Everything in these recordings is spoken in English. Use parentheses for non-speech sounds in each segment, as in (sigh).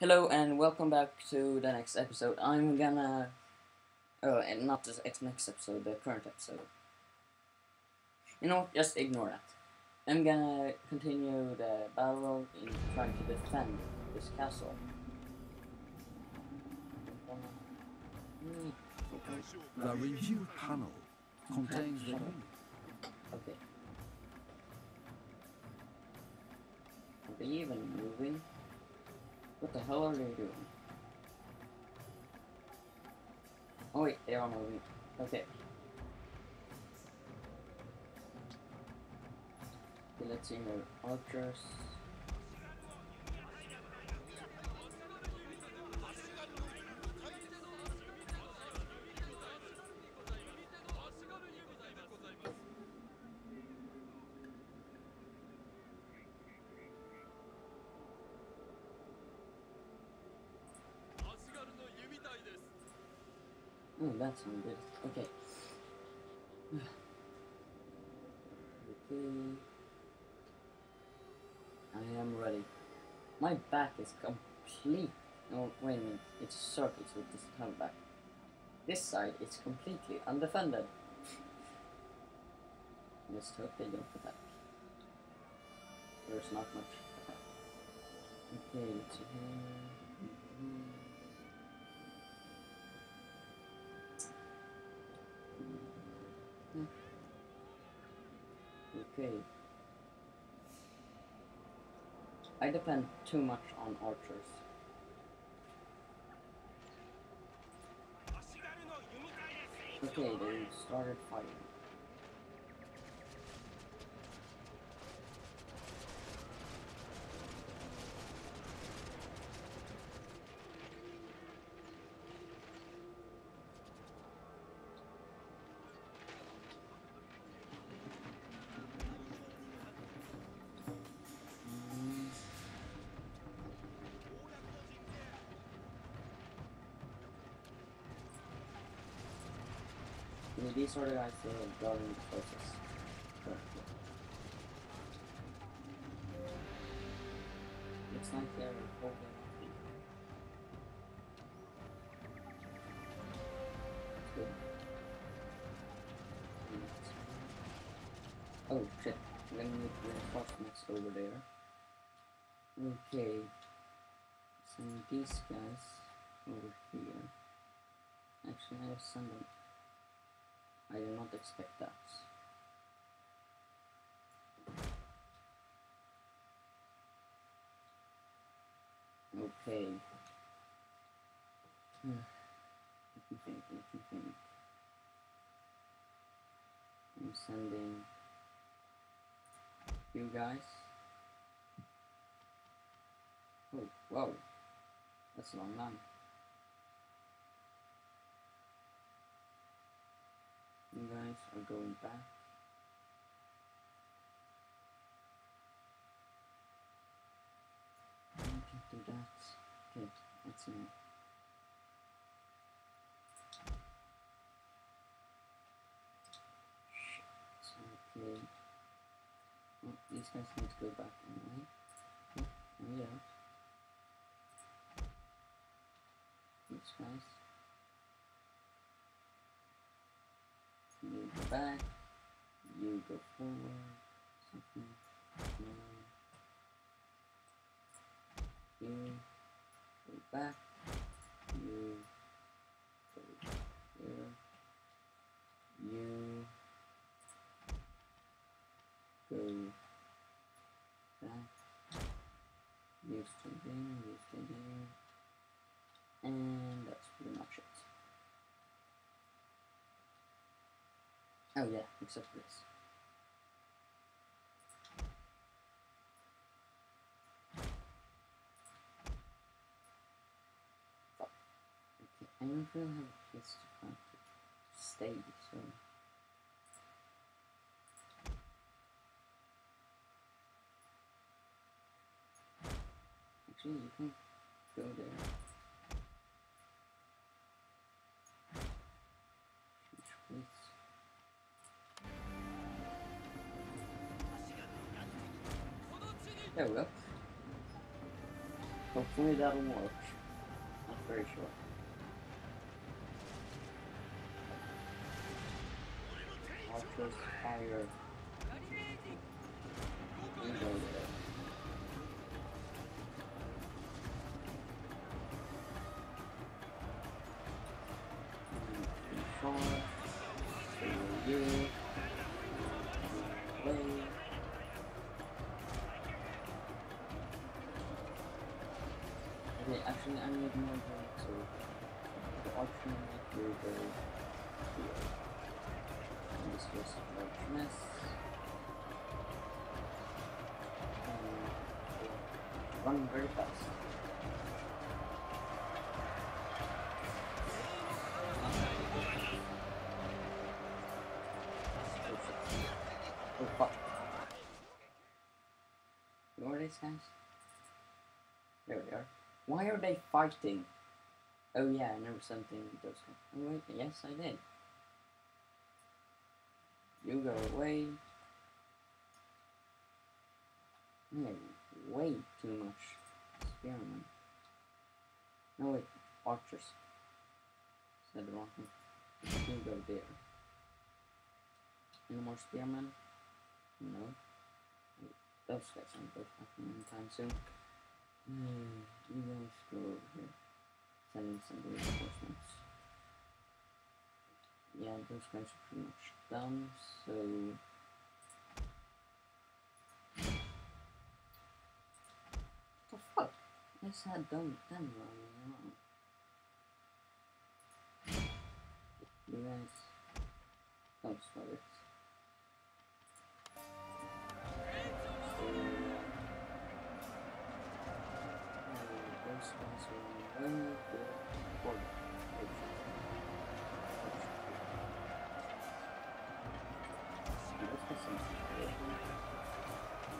Hello and welcome back to the next episode. I'm gonna, oh, and not the ex- next episode, the current episode. You know, just ignore that. I'm gonna continue the battle in trying to defend this castle. The review panel contains the Okay. Are they even moving? What the hell are they doing? Oh wait, they are moving. Okay. Okay, let's see more archers. Oh, that good. Okay. (sighs) okay. I am ready. My back is complete. No, wait a minute. It's a with this have a back. This side is completely undefended. Let's hope they don't attack. There's not much attack. Okay, let's see here. Mhm. Okay. I depend too much on archers. Okay, they started fighting. I these are the the closest. Looks like they're holding good. Oh shit, I'm gonna need reinforcements over there. Okay. Send these guys over here. Actually, I'll send them. I did not expect that. Okay. Hmm. (sighs) Let me think, let me think. I'm sending you guys. Oh, whoa. That's a long line. You guys are going back. I can do that. Okay, that's enough. Shit, okay. Well, these guys need to go back anyway. Oh, oh yeah. These guys. You go back. You go forward. Something. You go back. You go here. You go back. You stay there. You stay there. And that's pretty much it. Oh yeah, except for this. Okay, I don't really have a place to find to stay, so. Actually, you can go there. There we go. Hopefully that'll work. Not very sure. Archers fire. Okay, actually I need more going so the option be very here. And this just large mess. And uh, run very fast. Oh fuck. Where are these guys? There we are. Why are they fighting? Oh yeah, I never something with those. Oh wait, yes I did. You go away. Yeah, way too much spearmen. No wait, archers. Said the wrong thing. You go there. Any more spearmen? No. Those guys aren't both happening anytime soon. Hmm, you guys go over here. Sending some reinforcements. Yeah, those guys are pretty much done, so... The fuck? I had them, them running around. You guys... Don't sweat it.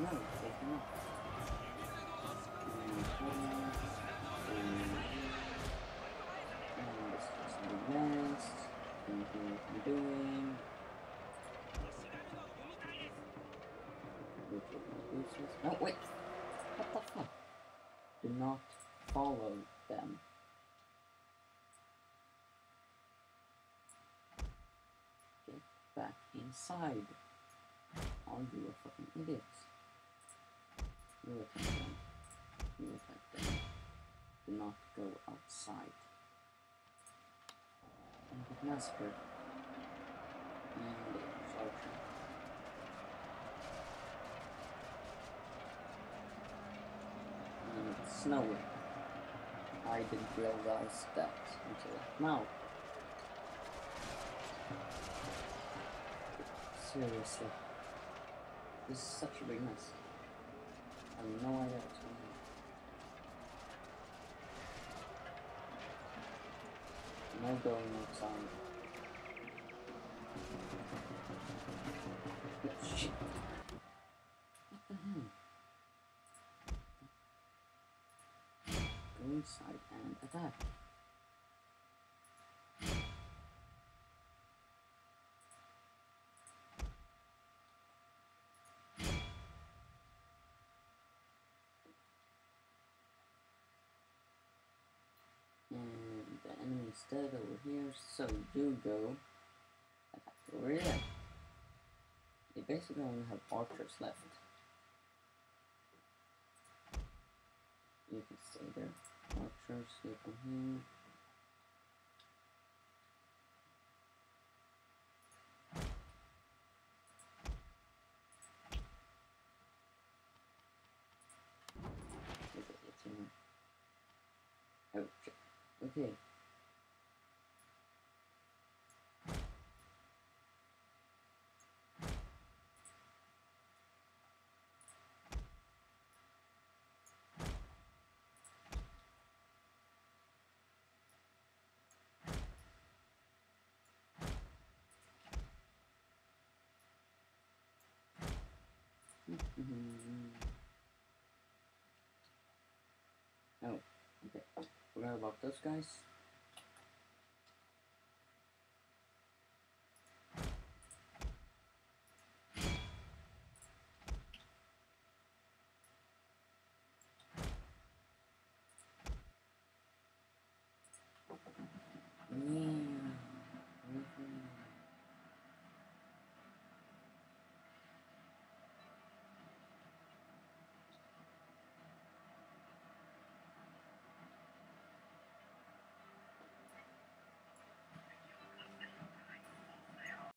No, there's not. And this is the I'm doing. No, wait. What the fuck? Do not follow them. Get back inside. Are you a fucking idiot? Attack them. You attack them. Do not go outside. And get massacred. And archer. And it's snowing. I didn't realize that until now. Seriously. This is such a big mess. I have no idea what's going on. No going outside. Shit. What the hell? Go inside and attack. Enemy over here, so you go here. They basically only have archers left. You can stay there. Archers, you come here. Okay. Mm-hmm. oh, okay. We're gonna lock those guys. Yeah.